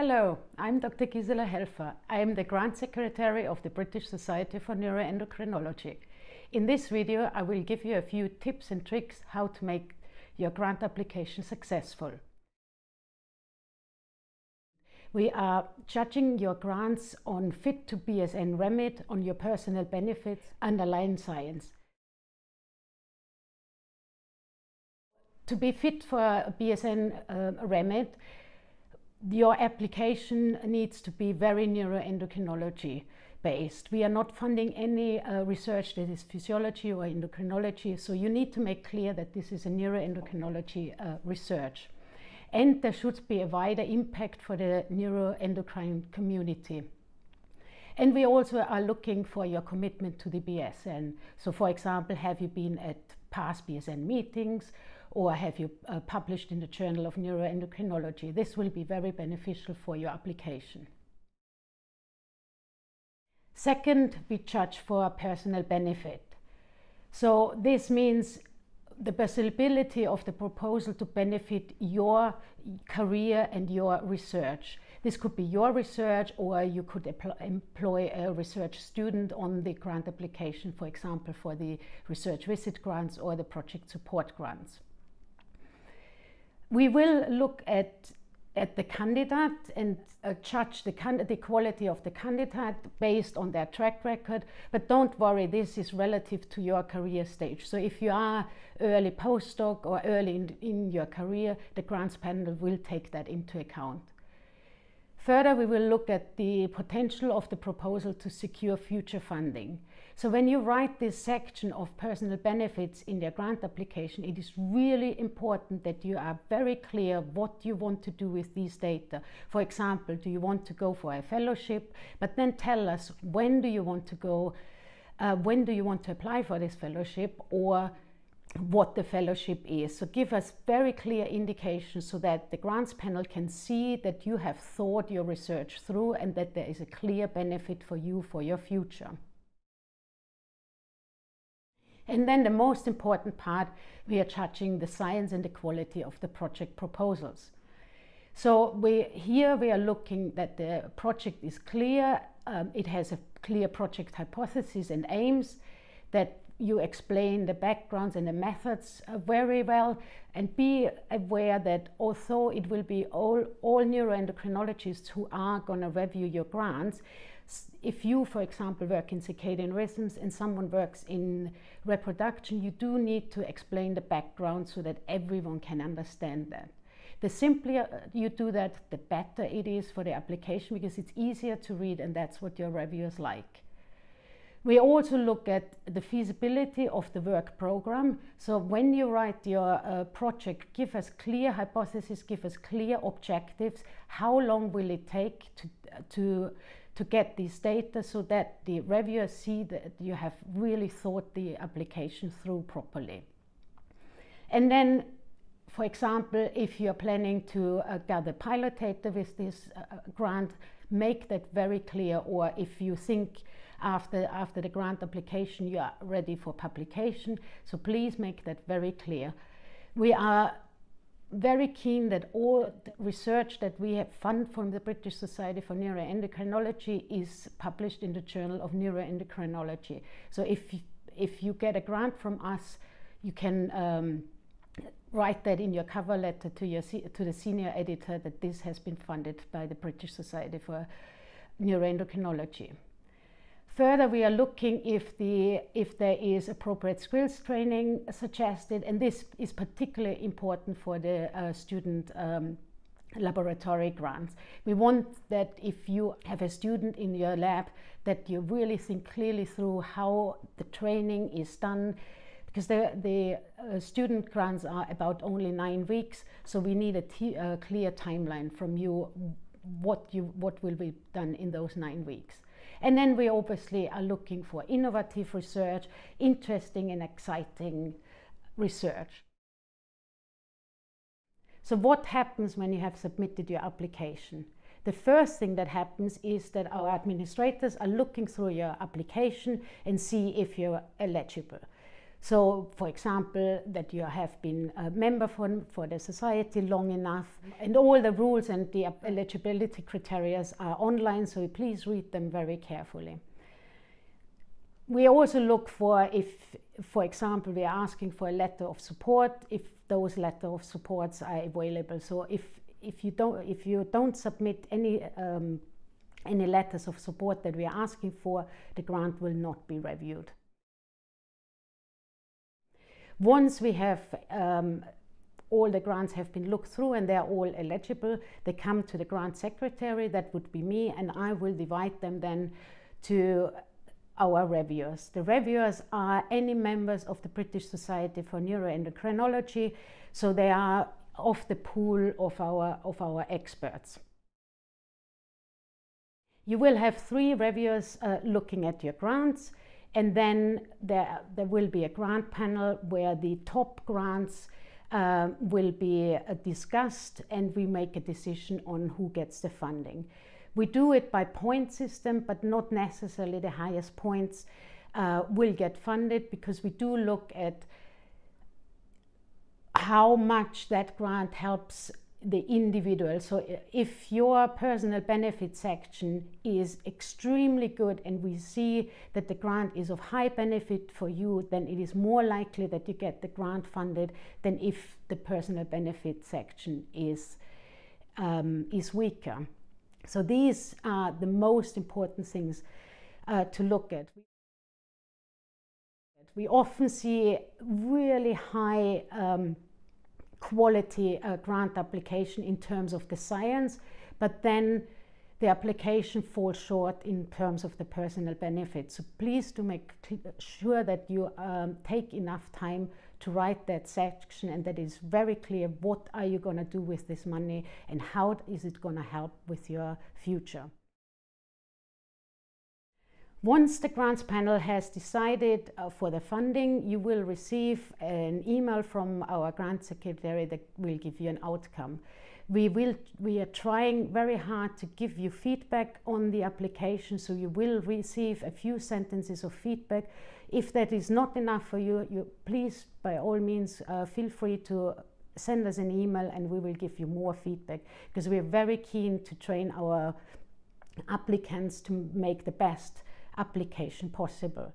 Hello, I'm Dr. Gisela Helfer. I am the Grant Secretary of the British Society for Neuroendocrinology. In this video, I will give you a few tips and tricks how to make your grant application successful. We are judging your grants on fit to BSN remit, on your personal benefits, underlying science. To be fit for BSN uh, remit, your application needs to be very neuroendocrinology based. We are not funding any uh, research that is physiology or endocrinology, so you need to make clear that this is a neuroendocrinology uh, research. And there should be a wider impact for the neuroendocrine community. And we also are looking for your commitment to the BSN. So for example, have you been at past BSN meetings or have you uh, published in the Journal of Neuroendocrinology? This will be very beneficial for your application. Second, we judge for personal benefit. So this means the possibility of the proposal to benefit your career and your research. This could be your research or you could employ a research student on the grant application, for example, for the research visit grants or the project support grants. We will look at at the candidate and uh, judge the, the quality of the candidate based on their track record. But don't worry, this is relative to your career stage. So if you are early postdoc or early in, in your career, the grants panel will take that into account. Further, we will look at the potential of the proposal to secure future funding. So when you write this section of personal benefits in your grant application, it is really important that you are very clear what you want to do with these data. For example, do you want to go for a fellowship? But then tell us when do you want to go, uh, when do you want to apply for this fellowship or what the fellowship is. So give us very clear indications so that the grants panel can see that you have thought your research through and that there is a clear benefit for you for your future. And then the most important part, we are judging the science and the quality of the project proposals. So we, here we are looking that the project is clear, um, it has a clear project hypothesis and aims, that you explain the backgrounds and the methods uh, very well and be aware that although it will be all, all neuroendocrinologists who are going to review your grants, if you, for example, work in circadian rhythms and someone works in reproduction, you do need to explain the background so that everyone can understand that. The simpler you do that, the better it is for the application because it's easier to read and that's what your reviewers like. We also look at the feasibility of the work program. So when you write your uh, project, give us clear hypotheses, give us clear objectives. How long will it take to, to, to get these data so that the reviewers see that you have really thought the application through properly. And then for example, if you're planning to uh, gather pilot data with this uh, grant, make that very clear. Or if you think after, after the grant application you are ready for publication, so please make that very clear. We are very keen that all research that we have fund from the British Society for Neuroendocrinology is published in the Journal of Neuroendocrinology. So if, if you get a grant from us, you can um, write that in your cover letter to, your, to the senior editor that this has been funded by the British Society for Neuroendocrinology. Further, we are looking if, the, if there is appropriate skills training suggested, and this is particularly important for the uh, student um, laboratory grants. We want that if you have a student in your lab, that you really think clearly through how the training is done, because the, the uh, student grants are about only nine weeks, so we need a clear timeline from you what, you, what will be done in those nine weeks. And then we obviously are looking for innovative research, interesting and exciting research. So what happens when you have submitted your application? The first thing that happens is that our administrators are looking through your application and see if you're eligible. So, for example, that you have been a member for, for the society long enough, and all the rules and the eligibility criteria are online, so please read them very carefully. We also look for if, for example, we are asking for a letter of support, if those letter of supports are available. So if, if, you, don't, if you don't submit any um, any letters of support that we are asking for, the grant will not be reviewed. Once we have um, all the grants have been looked through and they're all eligible, they come to the grant secretary, that would be me, and I will divide them then to our reviewers. The reviewers are any members of the British Society for Neuroendocrinology, so they are of the pool of our, of our experts. You will have three reviewers uh, looking at your grants and then there, there will be a grant panel where the top grants uh, will be uh, discussed and we make a decision on who gets the funding. We do it by point system, but not necessarily the highest points uh, will get funded because we do look at how much that grant helps the individual. So if your personal benefit section is extremely good and we see that the grant is of high benefit for you, then it is more likely that you get the grant funded than if the personal benefit section is, um, is weaker. So these are the most important things uh, to look at. We often see really high um, quality uh, grant application in terms of the science, but then the application falls short in terms of the personal benefits. So please do make sure that you um, take enough time to write that section and that is very clear what are you going to do with this money and how is it going to help with your future. Once the grants panel has decided uh, for the funding, you will receive an email from our grant secretary that will give you an outcome. We, will, we are trying very hard to give you feedback on the application, so you will receive a few sentences of feedback. If that is not enough for you, you please, by all means, uh, feel free to send us an email and we will give you more feedback because we are very keen to train our applicants to make the best application possible.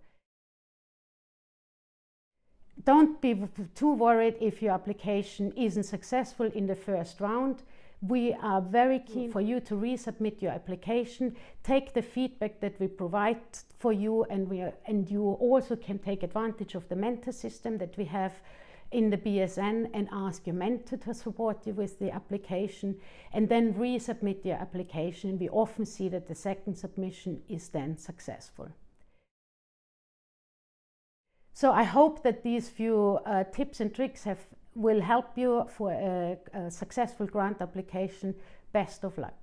Don't be too worried if your application isn't successful in the first round. We are very mm. keen for you to resubmit your application, take the feedback that we provide for you, and, we are, and you also can take advantage of the mentor system that we have in the BSN and ask your mentor to support you with the application and then resubmit your application. We often see that the second submission is then successful. So I hope that these few uh, tips and tricks have, will help you for a, a successful grant application. Best of luck.